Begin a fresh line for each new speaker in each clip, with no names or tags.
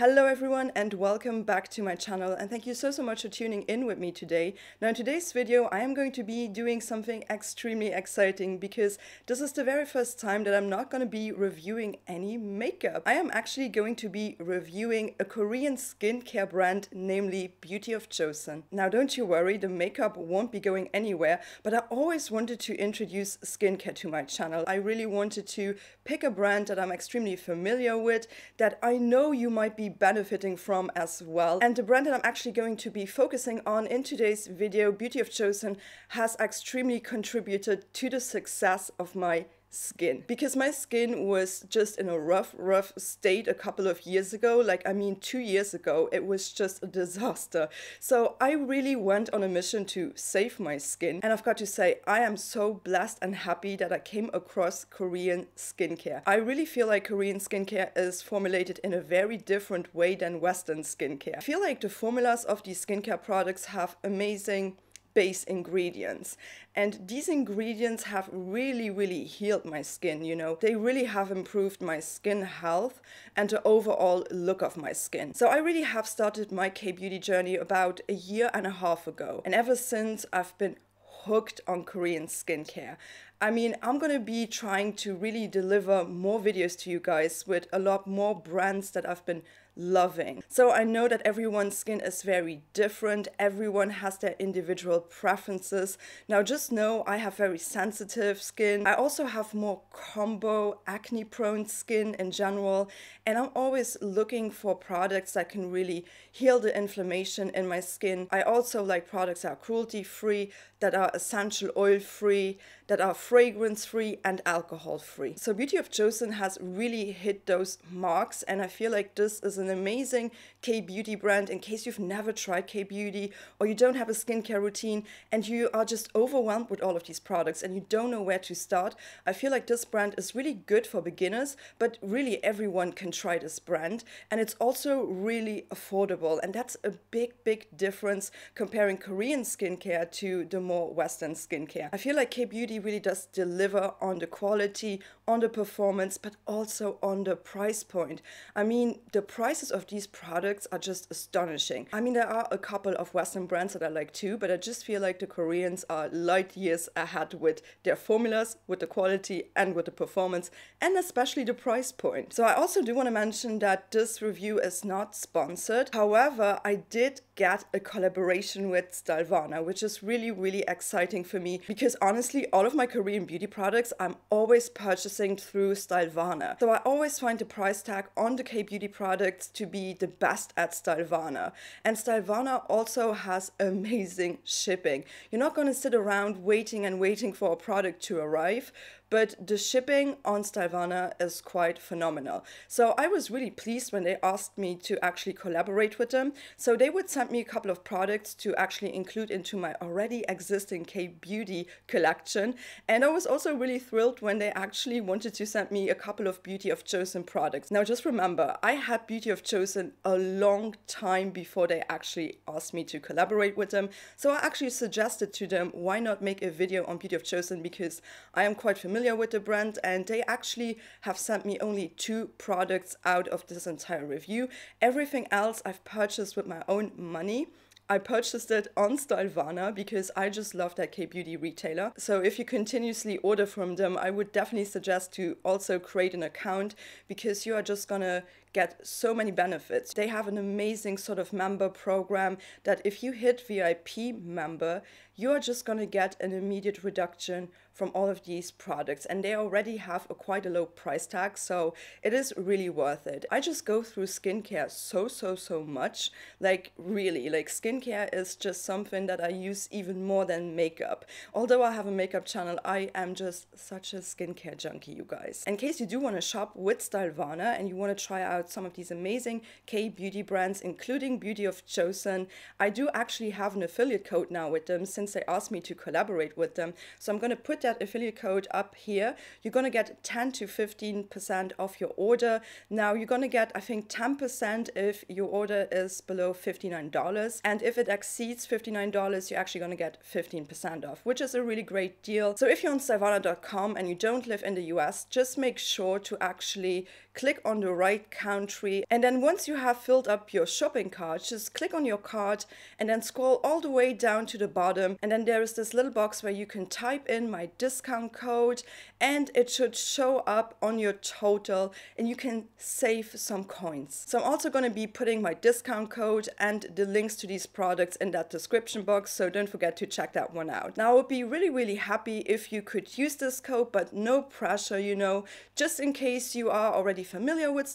Hello everyone and welcome back to my channel and thank you so so much for tuning in with me today. Now in today's video I am going to be doing something extremely exciting because this is the very first time that I'm not going to be reviewing any makeup. I am actually going to be reviewing a Korean skincare brand namely Beauty of Joseon. Now don't you worry the makeup won't be going anywhere but I always wanted to introduce skincare to my channel. I really wanted to pick a brand that I'm extremely familiar with that I know you might be benefiting from as well. And the brand that I'm actually going to be focusing on in today's video, Beauty of Joseon, has extremely contributed to the success of my skin. Because my skin was just in a rough rough state a couple of years ago. Like i mean 2 years ago it was just a disaster. So i really went on a mission to save my skin. And i've got to say i am so blessed and happy that i came across korean skincare. I really feel like korean skincare is formulated in a very different way than western skincare. I feel like the formulas of these skincare products have amazing base ingredients. And these ingredients have really, really healed my skin, you know. They really have improved my skin health and the overall look of my skin. So I really have started my K-beauty journey about a year and a half ago. And ever since I've been hooked on Korean skincare. I mean, I'm gonna be trying to really deliver more videos to you guys with a lot more brands that I've been loving. So I know that everyone's skin is very different. Everyone has their individual preferences. Now just know I have very sensitive skin. I also have more combo acne prone skin in general. And I'm always looking for products that can really heal the inflammation in my skin. I also like products that are cruelty free, that are essential oil free, that are fragrance free and alcohol free. So Beauty of Joseon has really hit those marks and I feel like this is an amazing K-beauty brand in case you've never tried K-beauty or you don't have a skincare routine and you are just overwhelmed with all of these products and you don't know where to start. I feel like this brand is really good for beginners, but really everyone can try this brand and it's also really affordable and that's a big, big difference comparing Korean skincare to the more Western skincare. I feel like K-beauty really does deliver on the quality, on the performance, but also on the price point. I mean, the prices of these products are just astonishing. I mean, there are a couple of Western brands that I like too, but I just feel like the Koreans are light years ahead with their formulas, with the quality, and with the performance, and especially the price point. So I also do want to mention that this review is not sponsored. However, I did get a collaboration with Stylevana, which is really, really exciting for me because honestly, all of my Korean beauty products I'm always purchasing through Stylevana. So I always find the price tag on the K-beauty products to be the best at Stylevana. And Stylevana also has amazing shipping. You're not going to sit around waiting and waiting for a product to arrive, but the shipping on Stylevana is quite phenomenal. So I was really pleased when they asked me to actually collaborate with them. So they would send me a couple of products to actually include into my already existing K-beauty collection. And I was also really thrilled when they actually wanted to send me a couple of Beauty of Joseon products. Now just remember, I had Beauty of Joseon a long time before they actually asked me to collaborate with them. So I actually suggested to them, why not make a video on Beauty of Joseon because I am quite familiar familiar with the brand and they actually have sent me only two products out of this entire review. Everything else I've purchased with my own money. I purchased it on Stylevana because I just love that K-beauty retailer. So if you continuously order from them, I would definitely suggest to also create an account because you are just gonna get so many benefits. They have an amazing sort of member program that if you hit VIP member, you are just going to get an immediate reduction from all of these products. And they already have a quite a low price tag so it is really worth it. I just go through skincare so so so much. Like really like skincare is just something that i use even more than makeup. Although i have a makeup channel i am just such a skincare junkie you guys. In case you do want to shop with stylevana and you want to try out out some of these amazing K-beauty brands, including Beauty of Joseon. I do actually have an affiliate code now with them since they asked me to collaborate with them. So I'm going to put that affiliate code up here. You're going to get 10 to 15% off your order. Now you're going to get, I think, 10% if your order is below $59. And if it exceeds $59, you're actually going to get 15% off, which is a really great deal. So if you're on Stylevana.com and you don't live in the US, just make sure to actually click on the right tree. And then once you have filled up your shopping cart, just click on your cart and then scroll all the way down to the bottom. And then there is this little box where you can type in my discount code and it should show up on your total and you can save some coins. So I'm also going to be putting my discount code and the links to these products in that description box. So don't forget to check that one out. Now I would be really, really happy if you could use this code, but no pressure, you know, just in case you are already familiar with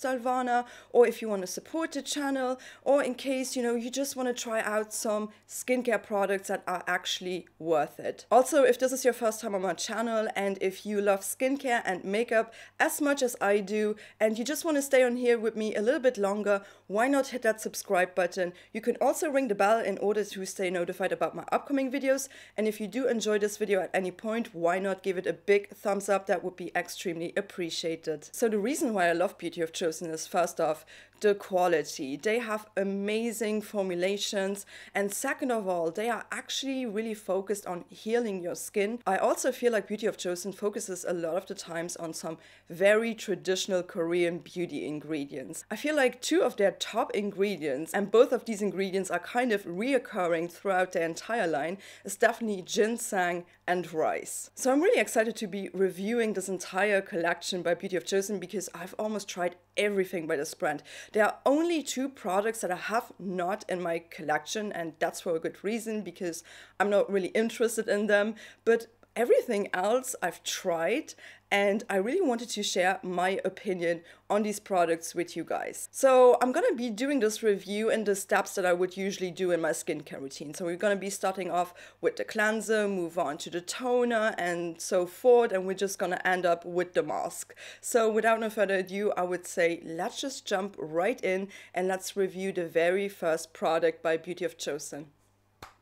Or if you want to support the channel or in case, you know, you just want to try out some skincare products that are actually worth it. Also, if this is your first time on my channel and if you love skincare and makeup as much as I do and you just want to stay on here with me a little bit longer, why not hit that subscribe button? You can also ring the bell in order to stay notified about my upcoming videos. And if you do enjoy this video at any point, why not give it a big thumbs up? That would be extremely appreciated. So the reason why I love Beauty of Joseon is first off, the quality. They have amazing formulations. And second of all, they are actually really focused on healing your skin. I also feel like Beauty of Joseon focuses a lot of the times on some very traditional Korean beauty ingredients. I feel like two of their top ingredients, and both of these ingredients are kind of reoccurring throughout their entire line, is definitely ginseng and rice. So I'm really excited to be reviewing this entire collection by Beauty of Joseon because I've almost tried everything by this brand. There are only two products that I have not in my collection, and that's for a good reason because I'm not really interested in them. But everything else I've tried and I really wanted to share my opinion on these products with you guys. So I'm gonna be doing this review in the steps that I would usually do in my skincare routine. So we're gonna be starting off with the cleanser, move on to the toner and so forth and we're just gonna end up with the mask. So without no further ado, I would say let's just jump right in and let's review the very first product by Beauty of Joseon.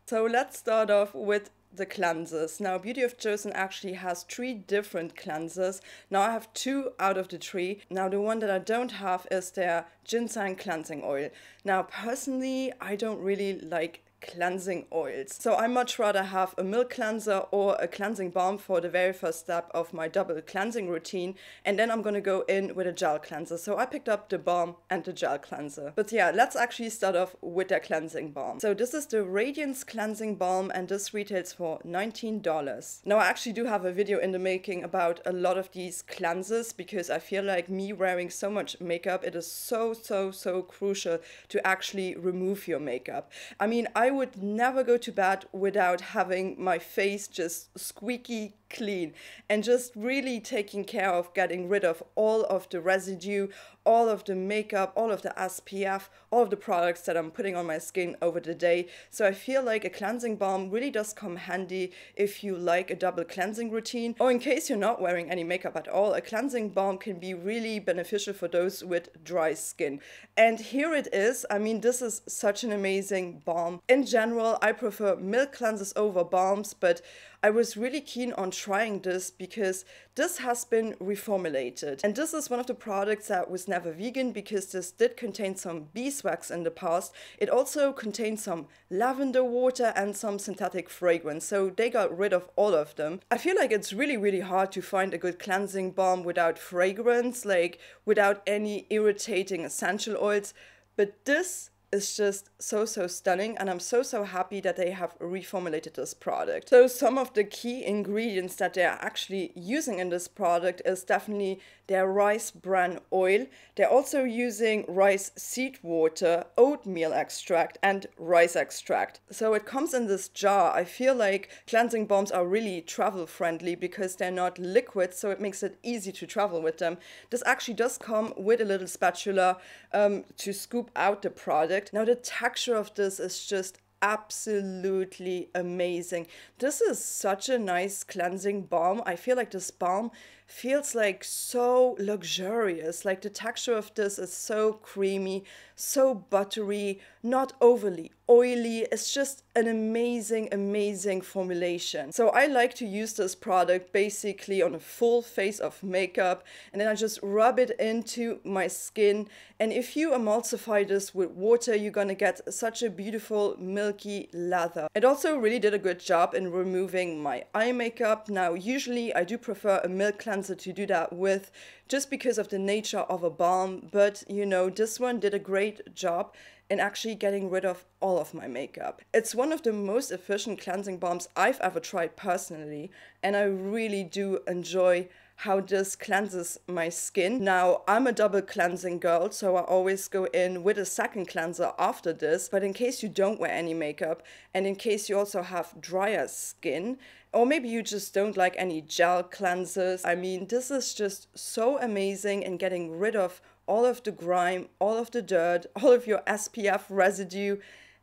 So let's start off with the cleansers. Now, Beauty of Joseon actually has three different cleansers. Now, I have two out of the three. Now, the one that I don't have is their ginseng cleansing oil. Now, personally, I don't really like cleansing oils. So I much rather have a milk cleanser or a cleansing balm for the very first step of my double cleansing routine. And then I'm gonna go in with a gel cleanser. So I picked up the balm and the gel cleanser. But yeah, let's actually start off with the cleansing balm. So this is the Radiance Cleansing Balm and this retails for $19. Now I actually do have a video in the making about a lot of these cleansers because I feel like me wearing so much makeup, it is so, so, so crucial to actually remove your makeup. I mean, I would never go to bed without having my face just squeaky clean and just really taking care of getting rid of all of the residue, all of the makeup, all of the SPF, all of the products that I'm putting on my skin over the day. So I feel like a cleansing balm really does come handy if you like a double cleansing routine or in case you're not wearing any makeup at all, a cleansing balm can be really beneficial for those with dry skin. And here it is. I mean, this is such an amazing balm. In general, I prefer milk cleansers over balms, but I was really keen on trying this because this has been reformulated. And this is one of the products that was never vegan because this did contain some beeswax in the past. It also contained some lavender water and some synthetic fragrance. So they got rid of all of them. I feel like it's really, really hard to find a good cleansing balm without fragrance, like without any irritating essential oils. But this is just so so stunning and I'm so so happy that they have reformulated this product. So some of the key ingredients that they're actually using in this product is definitely their rice bran oil. They're also using rice seed water, oatmeal extract and rice extract. So it comes in this jar. I feel like cleansing balms are really travel friendly because they're not liquid so it makes it easy to travel with them. This actually does come with a little spatula um, to scoop out the product product. Now the texture of this is just absolutely amazing. This is such a nice cleansing balm. I feel like this balm feels like so luxurious. Like the texture of this is so creamy, so buttery, not overly oily. It's just an amazing, amazing formulation. So I like to use this product basically on a full face of makeup and then I just rub it into my skin. And if you emulsify this with water, you're gonna get such a beautiful milky lather. It also really did a good job in removing my eye makeup. Now, usually I do prefer a milk cleanser to do that with just because of the nature of a balm, but you know, this one did a great job in actually getting rid of all of my makeup. It's one of the most efficient cleansing balms I've ever tried personally, and I really do enjoy how this cleanses my skin. Now, I'm a double cleansing girl, so I always go in with a second cleanser after this. But in case you don't wear any makeup, and in case you also have drier skin, or maybe you just don't like any gel cleansers, I mean, this is just so amazing in getting rid of all of the grime, all of the dirt, all of your SPF residue.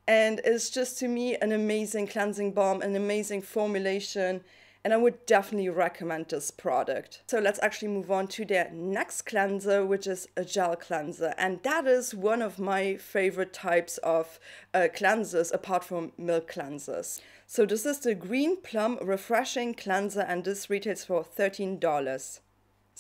And it's just to me an amazing cleansing balm, an amazing formulation. And I would definitely recommend this product. So let's actually move on to their next cleanser, which is a gel cleanser. And that is one of my favorite types of uh, cleansers apart from milk cleansers. So this is the Green Plum Refreshing Cleanser and this retails for $13.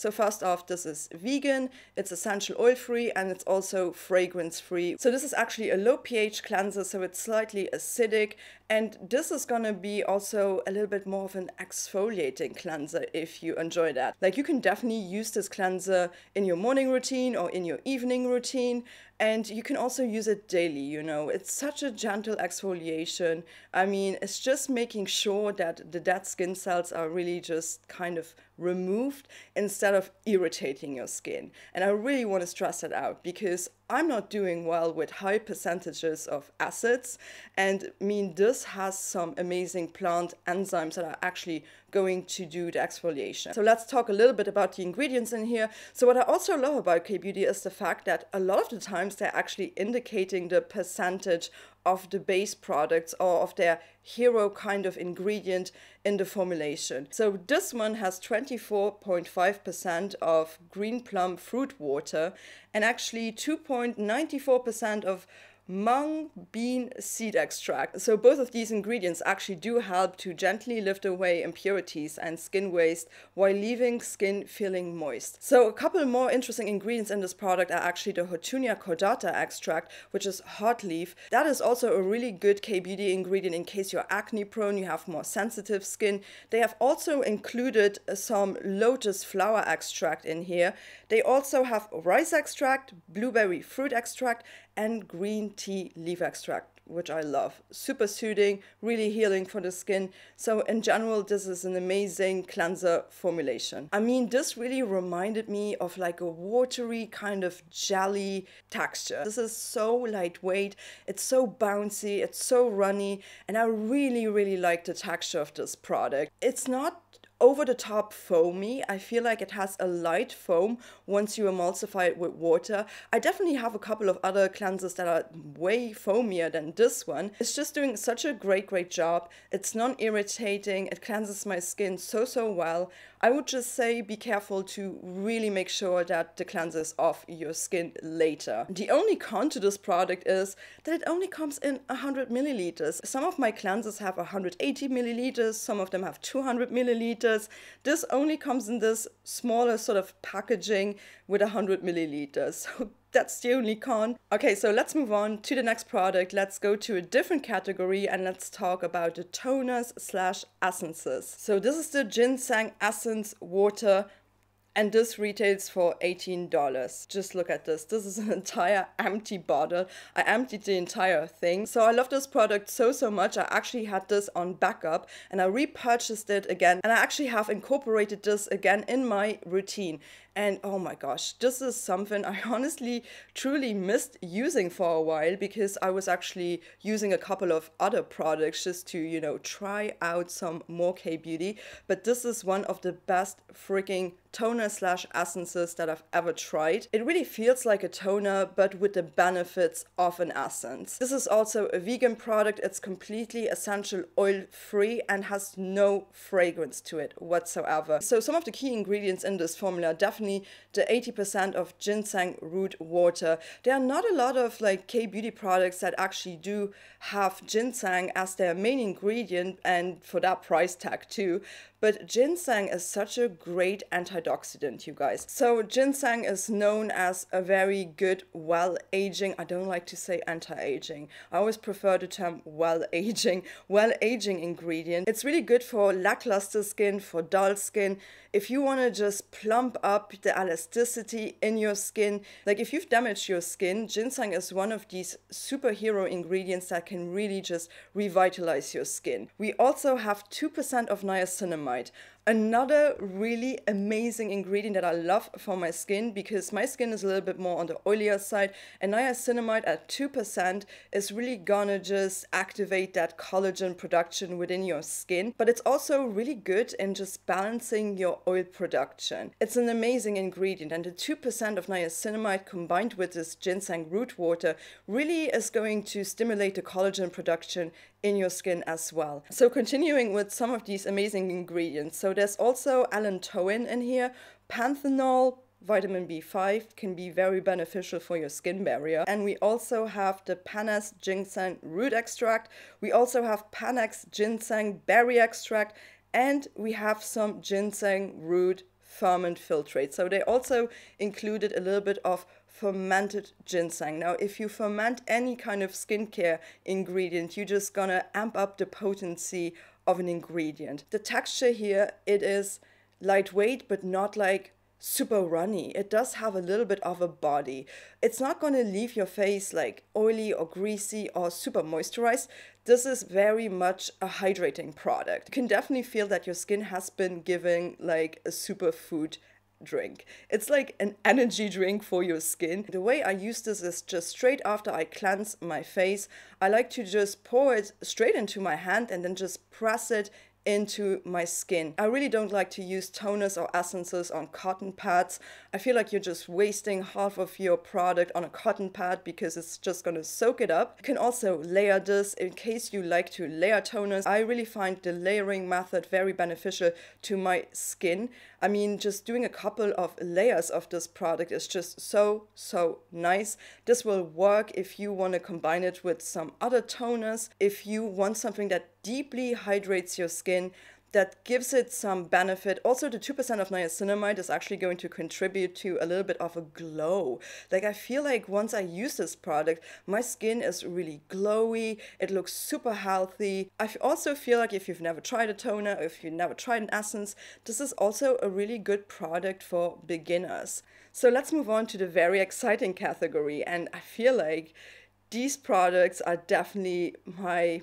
So first off, this is vegan, it's essential oil free, and it's also fragrance free. So this is actually a low pH cleanser, so it's slightly acidic, and this is gonna be also a little bit more of an exfoliating cleanser if you enjoy that. Like you can definitely use this cleanser in your morning routine or in your evening routine, and you can also use it daily, you know. It's such a gentle exfoliation. I mean, it's just making sure that the dead skin cells are really just kind of removed instead of irritating your skin. And I really want to stress that out because I'm not doing well with high percentages of acids and I mean this has some amazing plant enzymes that are actually going to do the exfoliation. So let's talk a little bit about the ingredients in here. So what I also love about K-Beauty is the fact that a lot of the times they're actually indicating the percentage of the base products or of their hero kind of ingredient in the formulation. So this one has 24.5% of green plum fruit water and actually 2.94% of mung bean seed extract. So both of these ingredients actually do help to gently lift away impurities and skin waste while leaving skin feeling moist. So a couple more interesting ingredients in this product are actually the Houttuynia cordata extract, which is heartleaf. That is also a really good K-beauty ingredient in case you're acne prone, you have more sensitive skin. They have also included some lotus flower extract in here. They also have rice extract, blueberry fruit extract, and green tea leaf extract, which I love. Super soothing, really healing for the skin. So in general, this is an amazing cleanser formulation. I mean, this really reminded me of like a watery kind of jelly texture. This is so lightweight, it's so bouncy, it's so runny, and I really, really like the texture of this product. It's not over the top foamy. I feel like it has a light foam once you emulsify it with water. I definitely have a couple of other cleansers that are way foamier than this one. It's just doing such a great, great job. It's non-irritating. It cleanses my skin so, so well. I would just say be careful to really make sure that the cleanser is off your skin later. The only con to this product is that it only comes in 100 milliliters. Some of my cleansers have 180 milliliters, some of them have 200 milliliters. This only comes in this smaller sort of packaging with 100 milliliters. So that's the only con. Okay, so let's move on to the next product. Let's go to a different category and let's talk about the toners slash essences. So this is the ginseng essence water and this retails for $18. Just look at this. This is an entire empty bottle. I emptied the entire thing. So I love this product so, so much. I actually had this on backup and I repurchased it again. And I actually have incorporated this again in my routine. And oh my gosh, this is something I honestly truly missed using for a while because I was actually using a couple of other products just to, you know, try out some more K beauty. But this is one of the best freaking toner slash essences that I've ever tried. It really feels like a toner, but with the benefits of an essence. This is also a vegan product. It's completely essential oil free and has no fragrance to it whatsoever. So some of the key ingredients in this formula definitely the 80% of ginseng root water. There are not a lot of like K-beauty products that actually do have ginseng as their main ingredient and for that price tag too. But ginseng is such a great antioxidant, you guys. So ginseng is known as a very good well-aging, I don't like to say anti-aging. I always prefer the term well-aging, well-aging ingredient. It's really good for lackluster skin, for dull skin, if you want to just plump up the elasticity in your skin, like if you've damaged your skin, ginseng is one of these superhero ingredients that can really just revitalize your skin. We also have 2% of niacinamide. Another really amazing ingredient that I love for my skin because my skin is a little bit more on the oilier side and niacinamide at 2% is really gonna just activate that collagen production within your skin but it's also really good in just balancing your oil production. It's an amazing ingredient and the 2% of niacinamide combined with this ginseng root water really is going to stimulate the collagen production in your skin as well. So continuing with some of these amazing ingredients. So there's also allantoin in here, panthenol, vitamin B5 can be very beneficial for your skin barrier. And we also have the Panax ginseng root extract. We also have Panax ginseng berry extract. And we have some ginseng root ferment filtrate. So they also included a little bit of fermented ginseng. Now, if you ferment any kind of skincare ingredient, you're just gonna amp up the potency of an ingredient. The texture here, it is lightweight, but not like super runny. It does have a little bit of a body. It's not to leave your face like oily or greasy or super moisturized. This is very much a hydrating product. You can definitely feel that your skin has been given like a superfood drink. It's like an energy drink for your skin. The way I use this is just straight after I cleanse my face. I like to just pour it straight into my hand and then just press it into my skin. I really don't like to use toners or essences on cotton pads. I feel like you're just wasting half of your product on a cotton pad because it's just gonna soak it up. You can also layer this in case you like to layer toners. I really find the layering method very beneficial to my skin. I mean, just doing a couple of layers of this product is just so, so nice. This will work if you want to combine it with some other toners. If you want something that deeply hydrates your skin, that gives it some benefit. Also, the 2% of niacinamide is actually going to contribute to a little bit of a glow. Like, I feel like once I use this product, my skin is really glowy, it looks super healthy. I also feel like if you've never tried a toner, if you've never tried an essence, this is also a really good product for beginners. So, let's move on to the very exciting category. And I feel like these products are definitely my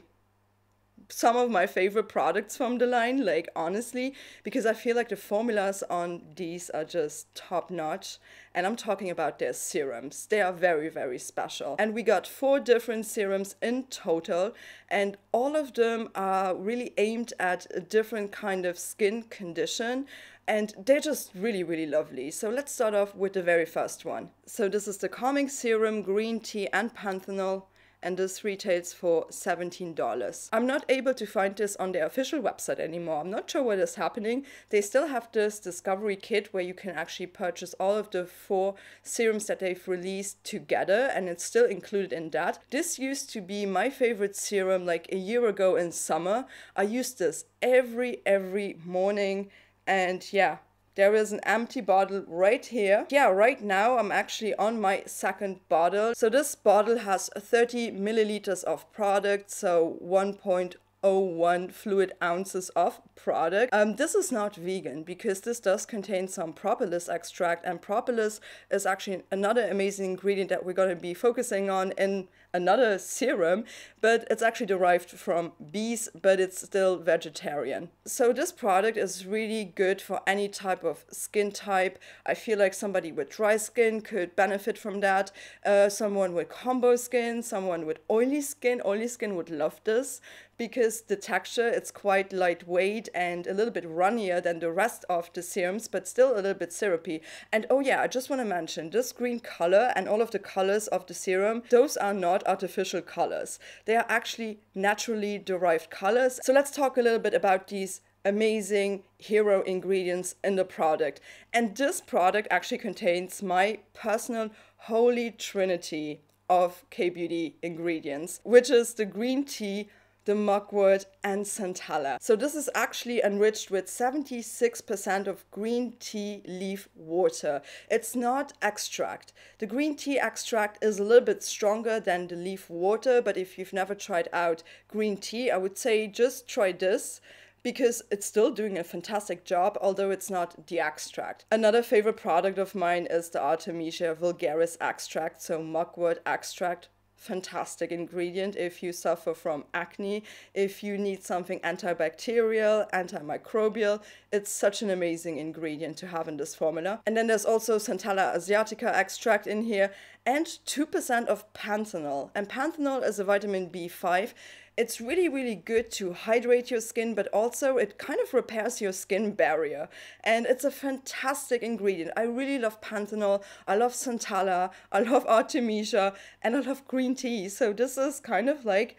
some of my favorite products from the line, like honestly, because I feel like the formulas on these are just top notch. And I'm talking about their serums. They are very, very special. And we got four different serums in total, and all of them are really aimed at a different kind of skin condition. And they're just really, really lovely. So let's start off with the very first one. So this is the Calming Serum, Green Tea, and Panthenol and this retails for $17. I'm not able to find this on their official website anymore. I'm not sure what is happening. They still have this discovery kit where you can actually purchase all of the four serums that they've released together and it's still included in that. This used to be my favorite serum like a year ago in summer. I used this every every morning and yeah, there is an empty bottle right here. Yeah, right now I'm actually on my second bottle. So this bottle has 30 milliliters of product, so 1.01 fluid ounces of product. Um, this is not vegan because this does contain some propolis extract and propolis is actually another amazing ingredient that we're going to be focusing on in another serum, but it's actually derived from bees, but it's still vegetarian. So this product is really good for any type of skin type. I feel like somebody with dry skin could benefit from that. Uh, someone with combo skin, someone with oily skin, oily skin would love this because the texture it's quite lightweight and a little bit runnier than the rest of the serums but still a little bit syrupy and oh yeah i just want to mention this green color and all of the colors of the serum those are not artificial colors they are actually naturally derived colors so let's talk a little bit about these amazing hero ingredients in the product. And this product actually contains my personal holy trinity of K Beauty ingredients, which is the green tea, the mugwort, and centella. So this is actually enriched with 76% of green tea leaf water. It's not extract. The green tea extract is a little bit stronger than the leaf water, but if you've never tried out green tea, I would say just try this because it's still doing a fantastic job, although it's not the extract. Another favorite product of mine is the Artemisia vulgaris extract, so mugwort extract fantastic ingredient if you suffer from acne, if you need something antibacterial, antimicrobial. It's such an amazing ingredient to have in this formula. And then there's also Centella asiatica extract in here and 2% of panthenol. And panthenol is a vitamin B5 it's really, really good to hydrate your skin, but also it kind of repairs your skin barrier. And it's a fantastic ingredient. I really love panthenol, I love Centella, I love Artemisia, and I love green tea. So this is kind of like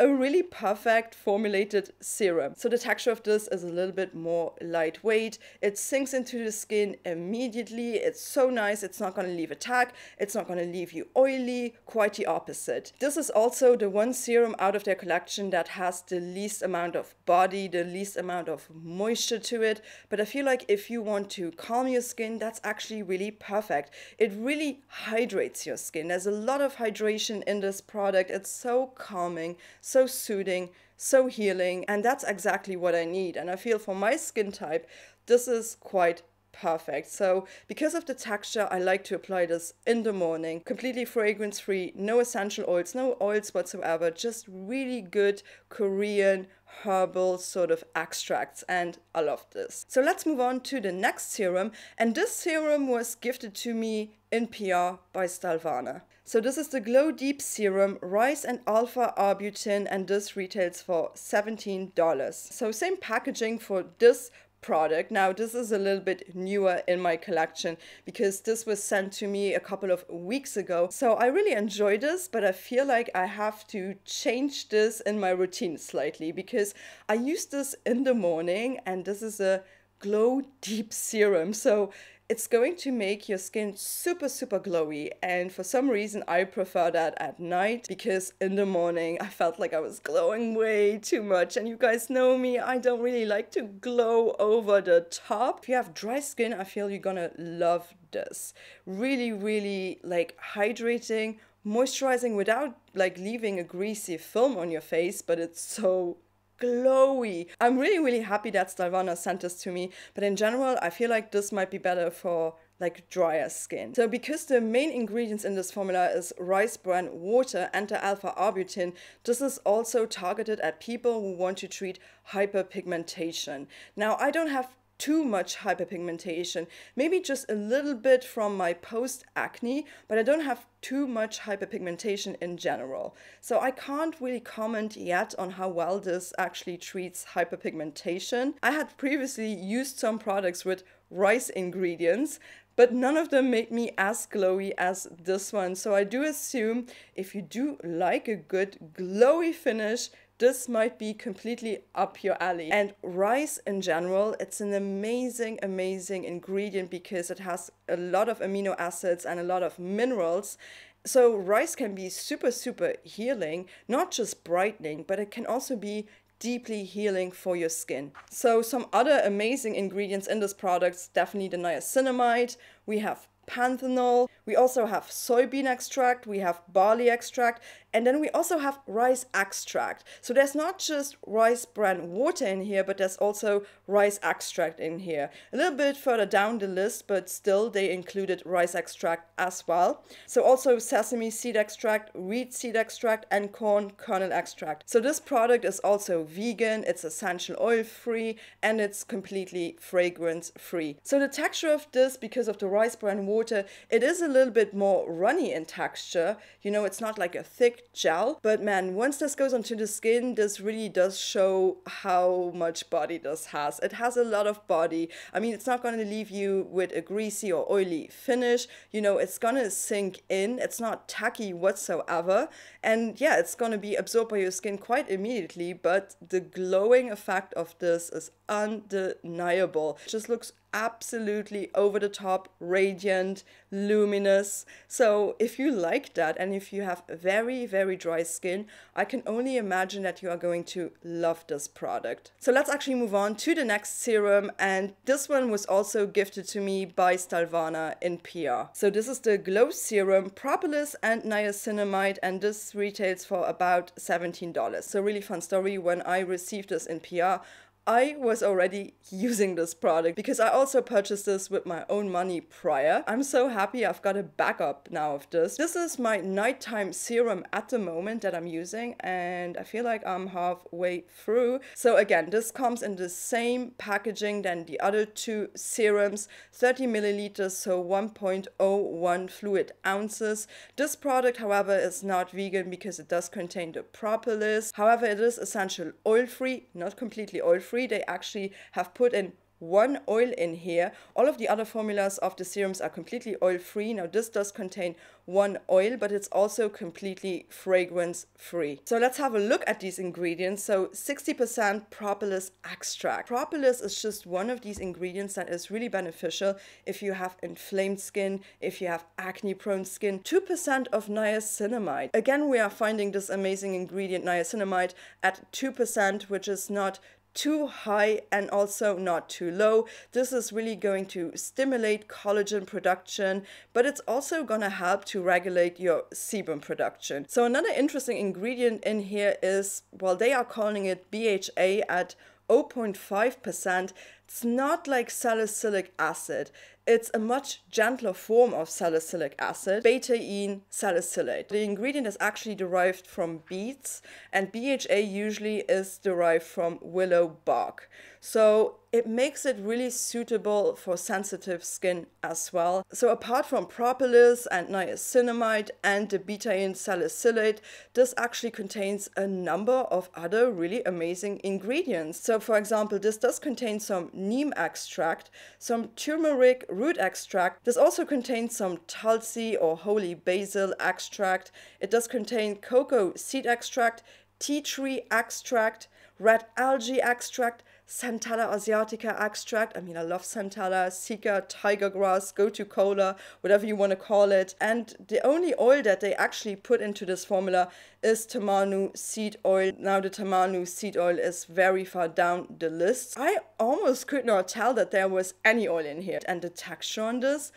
a really perfect formulated serum. So the texture of this is a little bit more lightweight. It sinks into the skin immediately. It's so nice. It's not going to leave a tag. It's not going to leave you oily. Quite the opposite. This is also the one serum out of their collection that has the least amount of body, the least amount of moisture to it. But I feel like if you want to calm your skin, that's actually really perfect. It really hydrates your skin. There's a lot of hydration in this product. It's so calming so soothing, so healing, and that's exactly what I need. And I feel for my skin type, this is quite perfect. So because of the texture, I like to apply this in the morning, completely fragrance free, no essential oils, no oils whatsoever, just really good Korean herbal sort of extracts and I love this. So let's move on to the next serum and this serum was gifted to me in PR by Stylevana. So this is the Glow Deep Serum Rice and Alpha Arbutin and this retails for $17. So same packaging for this product. Now, this is a little bit newer in my collection because this was sent to me a couple of weeks ago. So I really enjoy this, but I feel like I have to change this in my routine slightly because I use this in the morning and this is a glow deep serum. So it's going to make your skin super, super glowy. And for some reason, I prefer that at night because in the morning, I felt like I was glowing way too much. And you guys know me, I don't really like to glow over the top. If you have dry skin, I feel you're gonna love this. Really, really like hydrating, moisturizing without like leaving a greasy film on your face, but it's so glowy. I'm really, really happy that Stylevana sent this to me, but in general, I feel like this might be better for like drier skin. So because the main ingredients in this formula is rice bran water and the alpha arbutin, this is also targeted at people who want to treat hyperpigmentation. Now I don't have too much hyperpigmentation. Maybe just a little bit from my post acne, but I don't have too much hyperpigmentation in general. So I can't really comment yet on how well this actually treats hyperpigmentation. I had previously used some products with rice ingredients, but none of them made me as glowy as this one. So I do assume if you do like a good glowy finish, this might be completely up your alley. And rice in general, it's an amazing, amazing ingredient because it has a lot of amino acids and a lot of minerals. So rice can be super, super healing, not just brightening, but it can also be deeply healing for your skin. So some other amazing ingredients in this product, definitely the niacinamide. We have panthenol. We also have soybean extract, we have barley extract, and then we also have rice extract. So there's not just rice bran water in here, but there's also rice extract in here. A little bit further down the list, but still they included rice extract as well. So also sesame seed extract, wheat seed extract, and corn kernel extract. So this product is also vegan, it's essential oil free, and it's completely fragrance free. So the texture of this, because of the rice bran water, water, it is a little bit more runny in texture. You know, it's not like a thick gel, but man, once this goes onto the skin, this really does show how much body this has. It has a lot of body. I mean, it's not going to leave you with a greasy or oily finish. You know, it's going to sink in. It's not tacky whatsoever. And yeah, it's going to be absorbed by your skin quite immediately, but the glowing effect of this is undeniable. It just looks absolutely over the top, radiant, luminous. So if you like that and if you have very, very dry skin, I can only imagine that you are going to love this product. So let's actually move on to the next serum. And this one was also gifted to me by Stylevana in PR. So this is the Glow Serum Propolis and Niacinamide and this retails for about $17. So really fun story. When I received this in PR, I was already using this product because I also purchased this with my own money prior. I'm so happy I've got a backup now of this. This is my nighttime serum at the moment that I'm using and I feel like I'm halfway through. So again, this comes in the same packaging than the other two serums, 30 milliliters, so 1.01 fluid ounces. This product, however, is not vegan because it does contain the propolis. However, it is essential oil-free, not completely oil-free free, they actually have put in one oil in here. All of the other formulas of the serums are completely oil free. Now this does contain one oil, but it's also completely fragrance free. So let's have a look at these ingredients. So 60% propolis extract. Propolis is just one of these ingredients that is really beneficial if you have inflamed skin, if you have acne prone skin. 2% of niacinamide. Again, we are finding this amazing ingredient niacinamide at 2%, which is not too high and also not too low. This is really going to stimulate collagen production, but it's also going to help to regulate your sebum production. So another interesting ingredient in here is, well, they are calling it BHA at 0.5%. It's not like salicylic acid. It's a much gentler form of salicylic acid, betaine salicylate. The ingredient is actually derived from beets, and BHA usually is derived from willow bark. So it makes it really suitable for sensitive skin as well. So apart from propolis and niacinamide and the betaine salicylate, this actually contains a number of other really amazing ingredients. So for example, this does contain some neem extract, some turmeric root extract. This also contains some tulsi or holy basil extract. It does contain cocoa seed extract, tea tree extract, red algae extract, Centella asiatica extract. I mean, I love Centella, Cica, tiger grass, gotu kola, whatever you want to call it. And the only oil that they actually put into this formula is Tamanu seed oil. Now, the Tamanu seed oil is very far down the list. I almost could not tell that there was any oil in here. And the texture on this,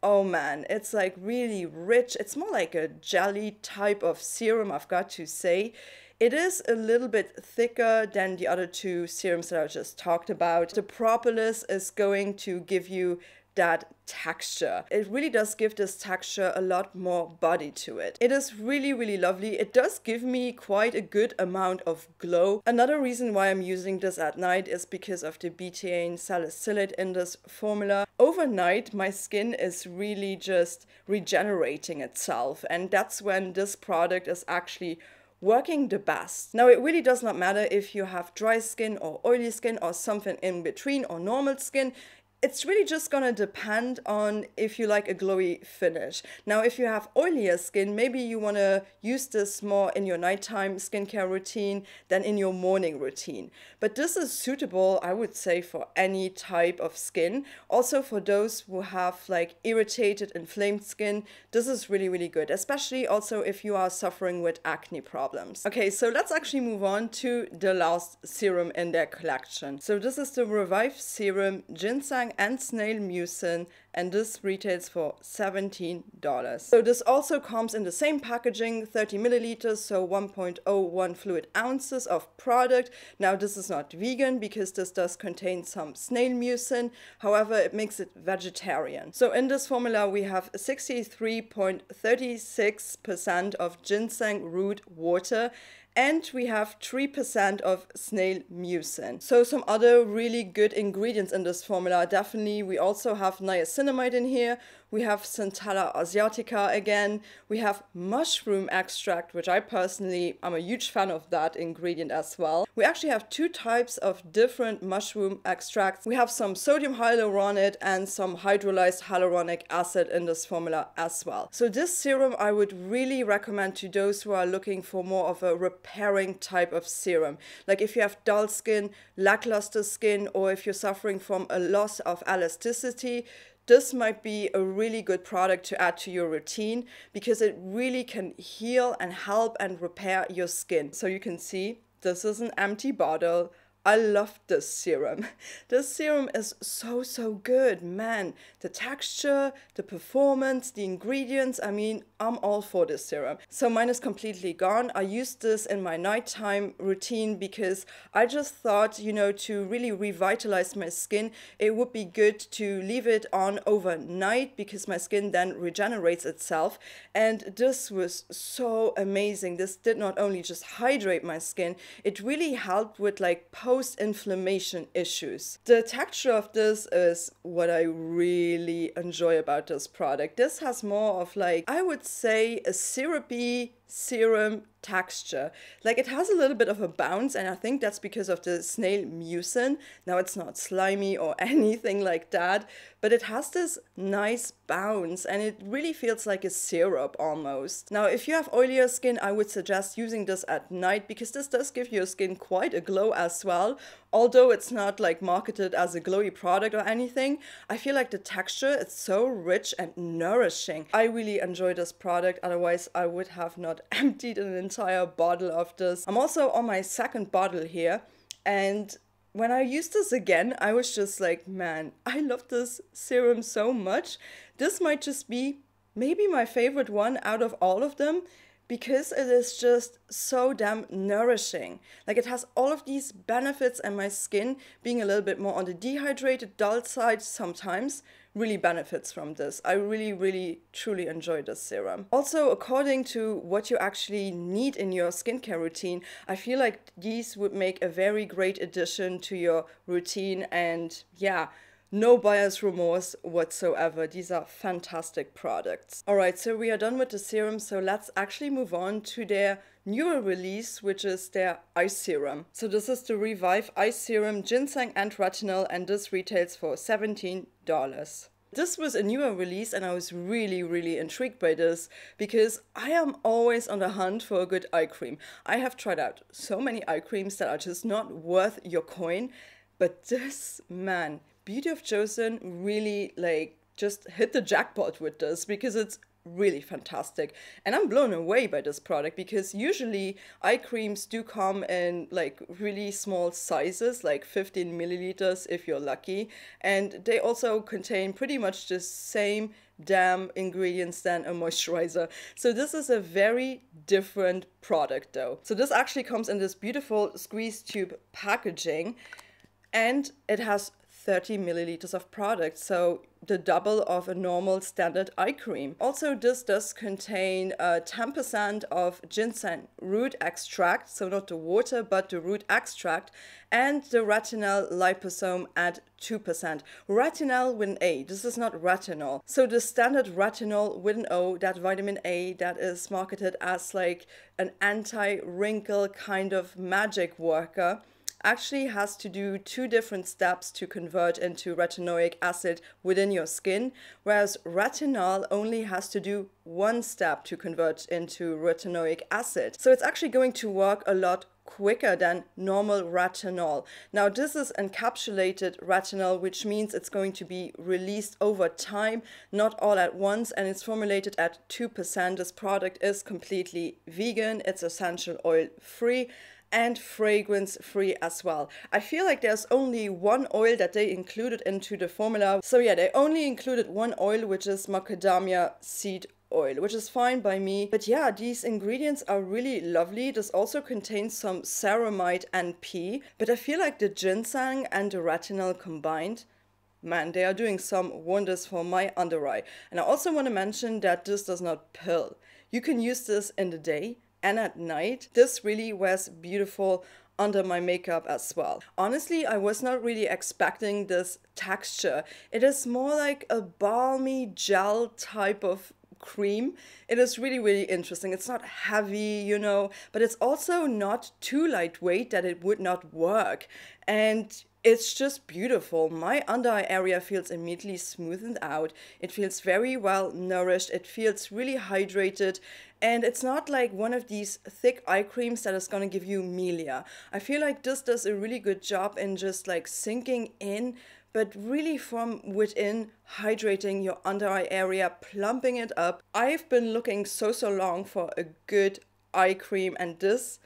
oh man, it's like really rich. It's more like a jelly type of serum, I've got to say. It is a little bit thicker than the other two serums that I just talked about. The propolis is going to give you that texture. It really does give this texture a lot more body to it. It is really, really lovely. It does give me quite a good amount of glow. Another reason why I'm using this at night is because of the betaine salicylate in this formula. Overnight, my skin is really just regenerating itself. And that's when this product is actually working the best. Now, it really does not matter if you have dry skin or oily skin or something in between or normal skin it's really just gonna depend on if you like a glowy finish. Now, if you have oilier skin, maybe you wanna use this more in your nighttime skincare routine than in your morning routine. But this is suitable, I would say, for any type of skin. Also for those who have like irritated, inflamed skin, this is really, really good, especially also if you are suffering with acne problems. Okay, so let's actually move on to the last serum in their collection. So this is the Revive Serum Ginseng and snail mucin and this retails for $17. So this also comes in the same packaging, 30 milliliters, so 1.01 fluid ounces of product. Now this is not vegan because this does contain some snail mucin, however it makes it vegetarian. So in this formula we have 63.36% of ginseng root water and we have 3% of snail mucin. So some other really good ingredients in this formula. Definitely we also have niacinamide in here, We have Centella asiatica again. We have mushroom extract, which I personally am a huge fan of that ingredient as well. We actually have two types of different mushroom extracts. We have some sodium hyaluronate and some hydrolyzed hyaluronic acid in this formula as well. So this serum I would really recommend to those who are looking for more of a repairing type of serum. Like if you have dull skin, lackluster skin, or if you're suffering from a loss of elasticity, this might be a really good product to add to your routine because it really can heal and help and repair your skin. So you can see this is an empty bottle. I love this serum. This serum is so, so good, man. The texture, the performance, the ingredients, I mean, I'm all for this serum. So mine is completely gone. I used this in my nighttime routine because I just thought, you know, to really revitalize my skin, it would be good to leave it on overnight because my skin then regenerates itself. And this was so amazing. This did not only just hydrate my skin, it really helped with like post inflammation issues. The texture of this is what I really enjoy about this product. This has more of like, I would say a syrupy serum texture. Like it has a little bit of a bounce, and I think that's because of the snail mucin. Now it's not slimy or anything like that, but it has this nice bounce and it really feels like a syrup almost. Now, if you have oilier skin, I would suggest using this at night because this does give your skin quite a glow as well. Although it's not like marketed as a glowy product or anything, I feel like the texture is so rich and nourishing. I really enjoy this product, otherwise I would have not emptied an entire bottle of this. I'm also on my second bottle here and when I used this again, I was just like, man, I love this serum so much. This might just be maybe my favorite one out of all of them because it is just so damn nourishing. Like it has all of these benefits, and my skin being a little bit more on the dehydrated, dull side sometimes really benefits from this. I really, really, truly enjoy this serum. Also, according to what you actually need in your skincare routine, I feel like these would make a very great addition to your routine and yeah no buyer's remorse whatsoever. These are fantastic products. All right, so we are done with the serum. So let's actually move on to their newer release, which is their eye serum. So this is the Revive Eye Serum Ginseng and Retinal, and this retails for $17. This was a newer release and I was really, really intrigued by this because I am always on the hunt for a good eye cream. I have tried out so many eye creams that are just not worth your coin, but this, man, Beauty of Joseon really like just hit the jackpot with this because it's really fantastic. And i'm blown away by this product because usually eye creams do come in like really small sizes like 15 milliliters if you're lucky. And they also contain pretty much the same damn ingredients than a moisturizer. So this is a very different product though. So this actually comes in this beautiful squeeze tube packaging and it has 30 milliliters of product, so the double of a normal standard eye cream. Also, this does contain 10% uh, of ginseng root extract, so not the water, but the root extract, and the retinal liposome at 2%. Retinal with an A, this is not retinol. So the standard retinol with an O, that vitamin A that is marketed as like an anti-wrinkle kind of magic worker, actually has to do two different steps to convert into retinoic acid within your skin, whereas retinal only has to do one step to convert into retinoic acid. So it's actually going to work a lot quicker than normal retinol. Now this is encapsulated retinal which means it's going to be released over time, not all at once and it's formulated at 2%. This product is completely vegan, it's essential oil free and fragrance free as well. I feel like there's only one oil that they included into the formula. So yeah, they only included one oil, which is macadamia seed oil, which is fine by me. But yeah, these ingredients are really lovely. This also contains some ceramide NP, but I feel like the ginseng and the retinal combined man, they are doing some wonders for my under eye. And I also want to mention that this does not pill. You can use this in the day and at night. This really wears beautiful under my makeup as well. Honestly, I was not really expecting this texture. It is more like a balmy gel type of cream. It is really, really interesting. It's not heavy, you know, but it's also not too lightweight that it would not work. And it's just beautiful. My under eye area feels immediately smoothened out. It feels very well nourished. It feels really hydrated. And it's not like one of these thick eye creams that is going to give you milia. I feel like this does a really good job in just like sinking in but really from within, hydrating your under eye area, plumping it up. I've been looking so, so long for a good eye cream, and this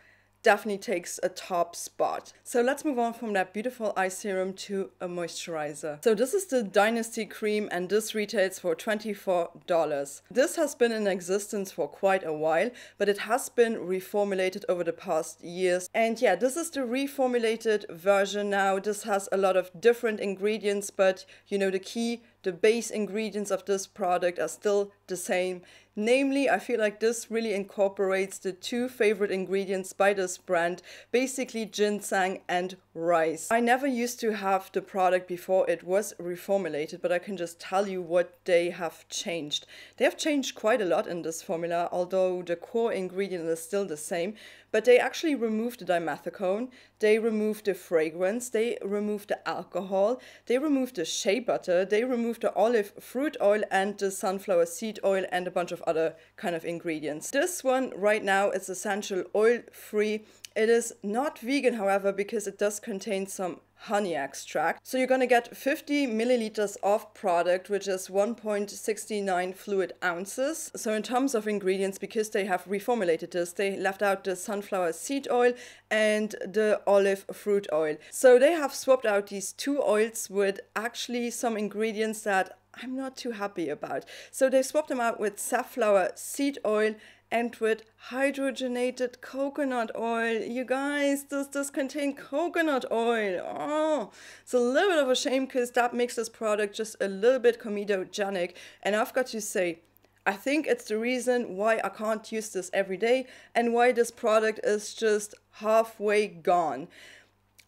definitely takes a top spot. So let's move on from that beautiful eye serum to a moisturizer. So this is the Dynasty cream and this retails for $24. This has been in existence for quite a while, but it has been reformulated over the past years. And yeah, this is the reformulated version now. This has a lot of different ingredients, but you know, the key the base ingredients of this product are still the same. Namely, I feel like this really incorporates the two favorite ingredients by this brand, basically ginseng and rice. I never used to have the product before it was reformulated, but I can just tell you what they have changed. They have changed quite a lot in this formula, although the core ingredient is still the same, but they actually removed the dimethicone, they removed the fragrance, they removed the alcohol, they removed the shea butter, they removed the olive fruit oil and the sunflower seed oil and a bunch of other kind of ingredients. This one right now is essential oil free. It is not vegan, however, because it does contain some honey extract. So you're going to get 50 milliliters of product, which is 1.69 fluid ounces. So in terms of ingredients, because they have reformulated this, they left out the sunflower seed oil and the olive fruit oil. So they have swapped out these two oils with actually some ingredients that I'm not too happy about. So they swapped them out with safflower seed oil and with hydrogenated coconut oil. You guys, does this contain coconut oil. Oh, it's a little bit of a shame because that makes this product just a little bit comedogenic. And I've got to say, I think it's the reason why I can't use this every day and why this product is just halfway gone.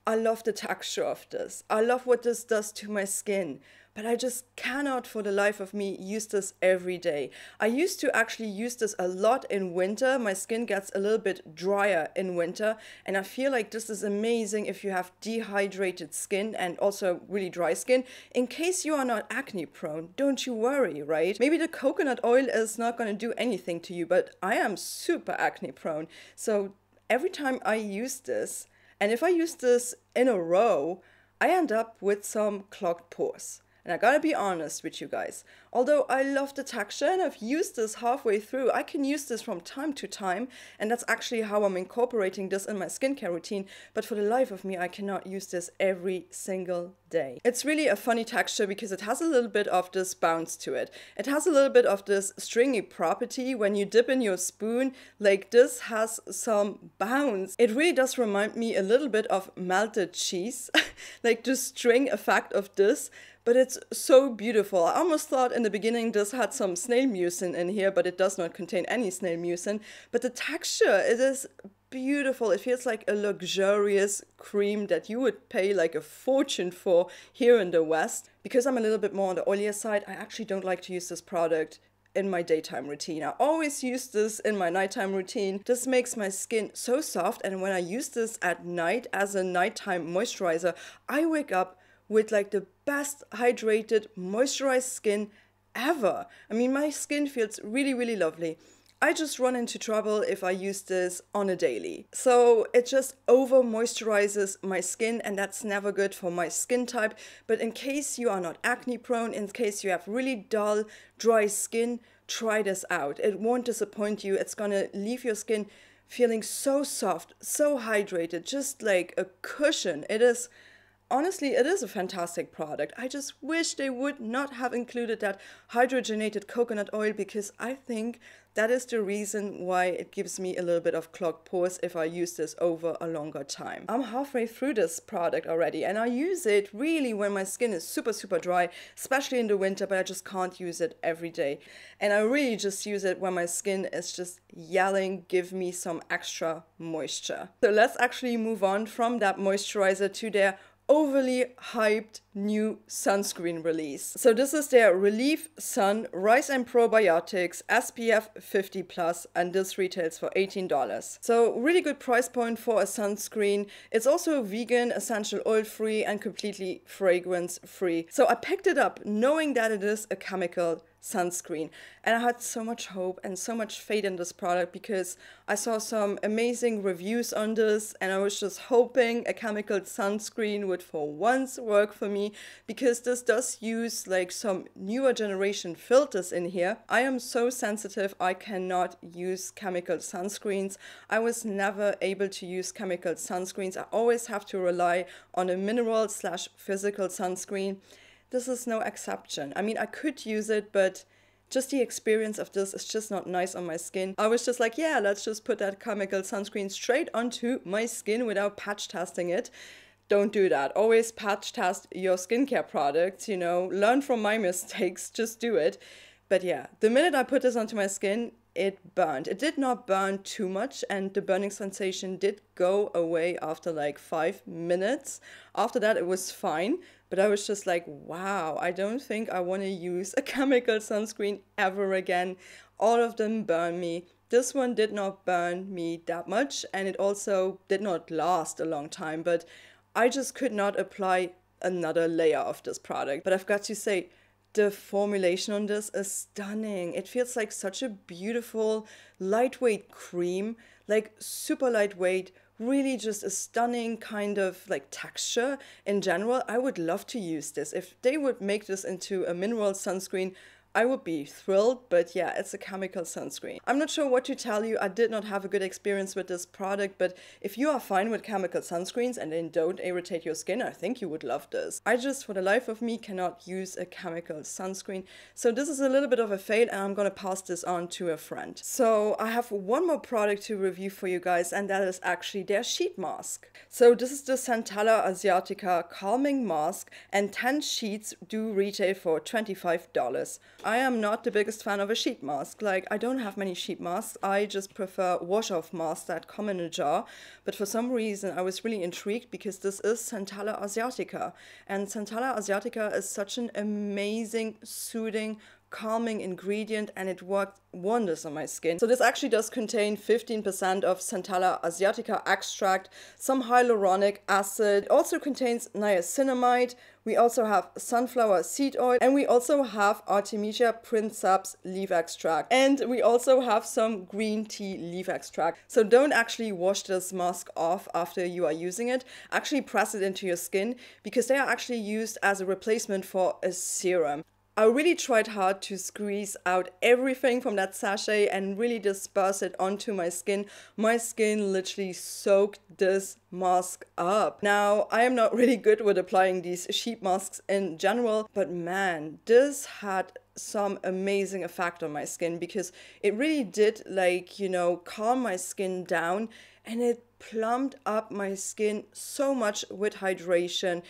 I love the texture of this. I love what this does to my skin but I just cannot for the life of me use this every day. I used to actually use this a lot in winter. My skin gets a little bit drier in winter, and I feel like this is amazing if you have dehydrated skin and also really dry skin. In case you are not acne prone, don't you worry, right? Maybe the coconut oil is not going to do anything to you, but I am super acne prone. So every time I use this, and if I use this in a row, I end up with some clogged pores. And I gotta be honest with you guys, although I love the texture and I've used this halfway through, I can use this from time to time, and that's actually how I'm incorporating this in my skincare routine, but for the life of me, I cannot use this every single day. It's really a funny texture because it has a little bit of this bounce to it. It has a little bit of this stringy property when you dip in your spoon, like this has some bounce. It really does remind me a little bit of melted cheese, like the string effect of this, but it's so beautiful. I almost thought in the beginning this had some snail mucin in here, but it does not contain any snail mucin. But the texture, it is beautiful. It feels like a luxurious cream that you would pay like a fortune for here in the West. Because I'm a little bit more on the oilier side, I actually don't like to use this product in my daytime routine. I always use this in my nighttime routine. This makes my skin so soft and when I use this at night as a nighttime moisturizer, I wake up with like the best hydrated, moisturized skin ever. I mean, my skin feels really, really lovely. I just run into trouble if I use this on a daily. So it just over moisturizes my skin and that's never good for my skin type. But in case you are not acne prone, in case you have really dull, dry skin, try this out. It won't disappoint you. It's gonna leave your skin feeling so soft, so hydrated, just like a cushion. It is honestly, it is a fantastic product. I just wish they would not have included that hydrogenated coconut oil because I think that is the reason why it gives me a little bit of clogged pores if I use this over a longer time. I'm halfway through this product already and I use it really when my skin is super, super dry, especially in the winter, but I just can't use it every day. And I really just use it when my skin is just yelling, give me some extra moisture. So let's actually move on from that moisturizer to their overly hyped new sunscreen release. So this is their Relief Sun Rice and Probiotics SPF 50 plus and this retails for $18. So really good price point for a sunscreen. It's also vegan, essential oil free and completely fragrance free. So I picked it up knowing that it is a chemical sunscreen. And I had so much hope and so much faith in this product because I saw some amazing reviews on this and I was just hoping a chemical sunscreen would for once work for me because this does use like some newer generation filters in here. I am so sensitive I cannot use chemical sunscreens. I was never able to use chemical sunscreens. I always have to rely on a mineral slash physical sunscreen this is no exception. I mean, I could use it, but just the experience of this is just not nice on my skin. I was just like, yeah, let's just put that chemical sunscreen straight onto my skin without patch testing it. Don't do that. Always patch test your skincare products, you know, learn from my mistakes, just do it. But yeah, the minute I put this onto my skin, it burned. It did not burn too much, and the burning sensation did go away after like five minutes. After that, it was fine, but I was just like, wow, I don't think I want to use a chemical sunscreen ever again. All of them burn me. This one did not burn me that much, and it also did not last a long time, but I just could not apply another layer of this product. But I've got to say, the formulation on this is stunning. It feels like such a beautiful, lightweight cream, like super lightweight, really just a stunning kind of like texture in general. I would love to use this. If they would make this into a mineral sunscreen, I would be thrilled, but yeah, it's a chemical sunscreen. I'm not sure what to tell you. I did not have a good experience with this product, but if you are fine with chemical sunscreens and they don't irritate your skin, I think you would love this. I just, for the life of me, cannot use a chemical sunscreen. So this is a little bit of a fail and I'm gonna pass this on to a friend. So I have one more product to review for you guys and that is actually their sheet mask. So this is the Centella Asiatica Calming Mask and 10 sheets do retail for $25. I am not the biggest fan of a sheet mask. Like, I don't have many sheet masks. I just prefer wash off masks that come in a jar. But for some reason, I was really intrigued because this is Centella Asiatica. And Centella Asiatica is such an amazing, soothing, calming ingredient and it worked wonders on my skin. So this actually does contain 15% of Centella asiatica extract, some hyaluronic acid, it also contains niacinamide, we also have sunflower seed oil and we also have Artemisia princeps leaf extract and we also have some green tea leaf extract. So don't actually wash this mask off after you are using it, actually press it into your skin because they are actually used as a replacement for a serum. I really tried hard to squeeze out everything from that sachet and really disperse it onto my skin. My skin literally soaked this mask up. Now, I am not really good with applying these sheet masks in general, but man, this had some amazing effect on my skin because it really did like, you know, calm my skin down and it plumped up my skin so much with hydration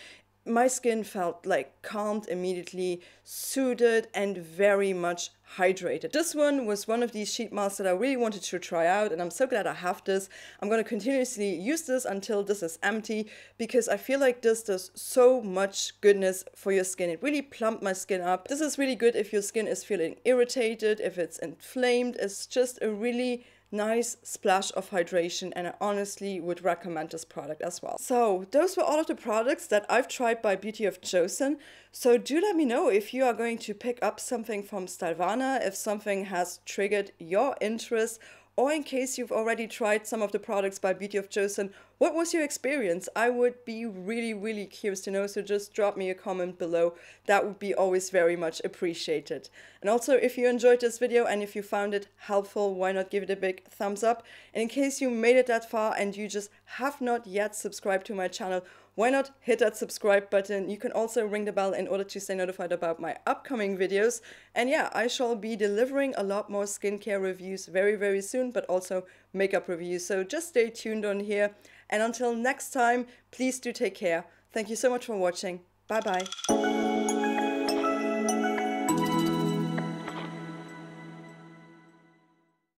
my skin felt like calmed immediately, soothed, and very much hydrated. This one was one of these sheet masks that I really wanted to try out, and I'm so glad I have this. I'm going to continuously use this until this is empty because I feel like this does so much goodness for your skin. It really plumped my skin up. This is really good if your skin is feeling irritated, if it's inflamed. It's just a really nice splash of hydration and I honestly would recommend this product as well. So those were all of the products that I've tried by Beauty of Joseon. So do let me know if you are going to pick up something from Stylevana, if something has triggered your interest or in case you've already tried some of the products by Beauty of Joseon, what was your experience? I would be really, really curious to know. So just drop me a comment below. That would be always very much appreciated. And also, if you enjoyed this video and if you found it helpful, why not give it a big thumbs up? And in case you made it that far and you just have not yet subscribed to my channel, why not hit that subscribe button? You can also ring the bell in order to stay notified about my upcoming videos. And yeah, I shall be delivering a lot more skincare reviews very, very soon, but also makeup reviews. So just stay tuned on here. And until next time, please do take care. Thank you so much for watching. Bye bye.